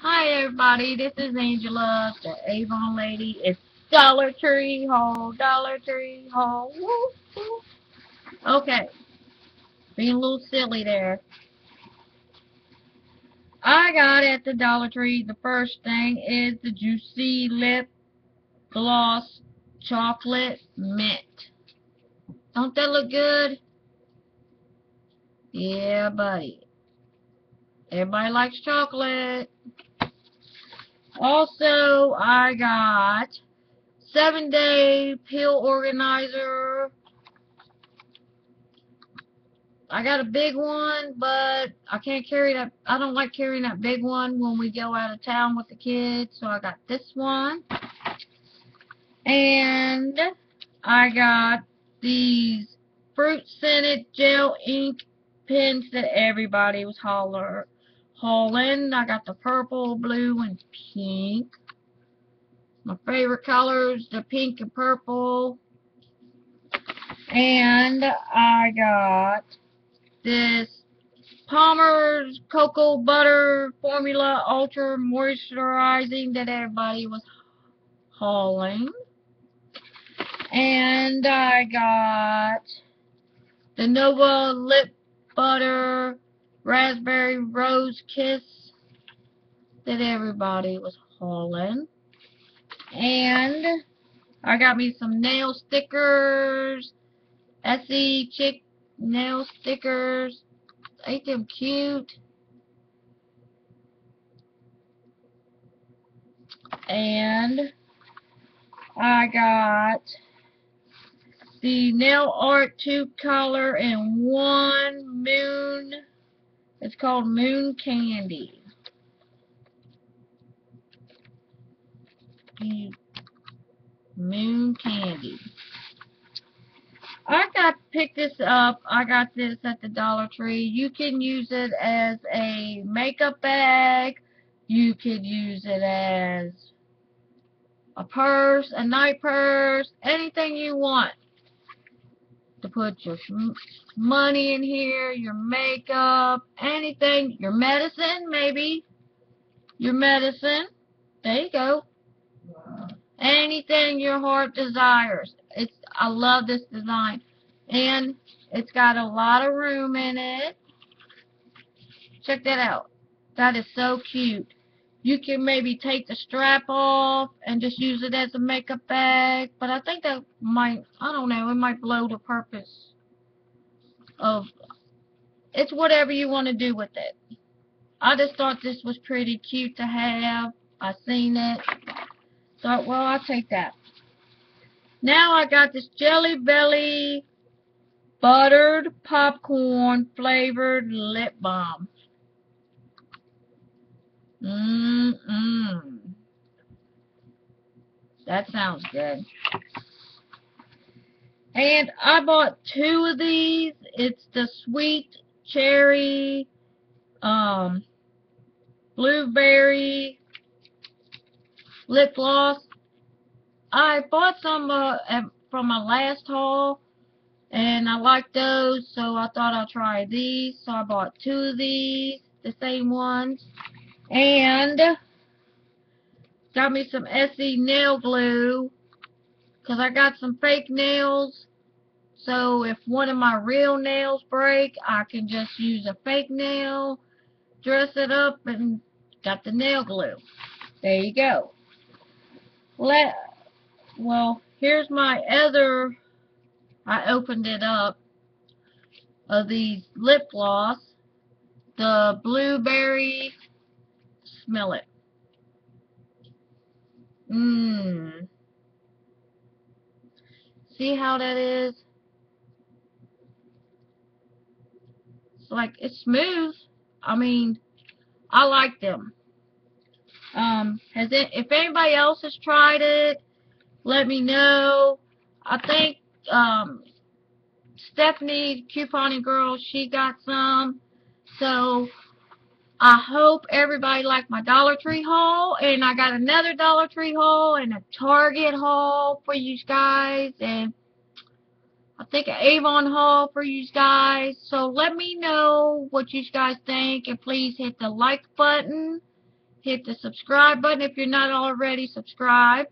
Hi everybody, this is Angela, the Avon lady. It's Dollar Tree Haul, Dollar Tree Haul. Okay, being a little silly there. I got at the Dollar Tree, the first thing is the Juicy Lip Gloss Chocolate Mint. Don't that look good? Yeah, buddy. Everybody likes chocolate. Also, I got seven day pill organizer. I got a big one, but I can't carry that. I don't like carrying that big one when we go out of town with the kids, so I got this one. And I got these fruit scented gel ink pens that everybody was holler hauling. I got the purple, blue, and pink. My favorite colors, the pink and purple. And I got this Palmer's Cocoa Butter Formula Ultra Moisturizing that everybody was hauling. And I got the Nivea Lip Butter Raspberry Rose Kiss that everybody was hauling. And I got me some nail stickers, Essie Chick nail stickers. Ain't them cute? And I got the nail art two color and one moon. It's called Moon Candy. Moon Candy. I got picked this up. I got this at the Dollar Tree. You can use it as a makeup bag. You could use it as a purse, a night purse, anything you want. To put your money in here, your makeup, anything, your medicine maybe. Your medicine. There you go. Anything your heart desires. It's I love this design. And it's got a lot of room in it. Check that out. That is so cute. You can maybe take the strap off and just use it as a makeup bag. But I think that might, I don't know, it might blow the purpose of, it's whatever you want to do with it. I just thought this was pretty cute to have. I seen it. Thought, well, I'll take that. Now I got this Jelly Belly buttered popcorn flavored lip balm. Mmm. That sounds good. And I bought two of these. It's the sweet cherry, um, blueberry lip gloss. I bought some uh, from my last haul and I like those so I thought I'd try these so I bought two of these the same ones and got me some Essie nail glue because I got some fake nails. So if one of my real nails break I can just use a fake nail dress it up and got the nail glue. There you go. Let well here's my other I opened it up of these lip gloss the blueberry smell it. Mmm. See how that is? It's like it's smooth. I mean I like them. Um has it if anybody else has tried it let me know. I think um, Stephanie, couponing girl, she got some. So I hope everybody liked my Dollar Tree haul. And I got another Dollar Tree haul and a Target haul for you guys. And I think an Avon haul for you guys. So let me know what you guys think. And please hit the like button. hit the subscribe button if you're not already subscribed.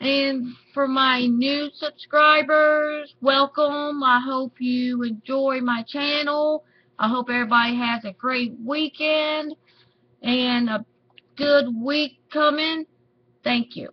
And for my new subscribers, welcome. I hope you enjoy my channel. I hope everybody has a great weekend and a good week coming. Thank you.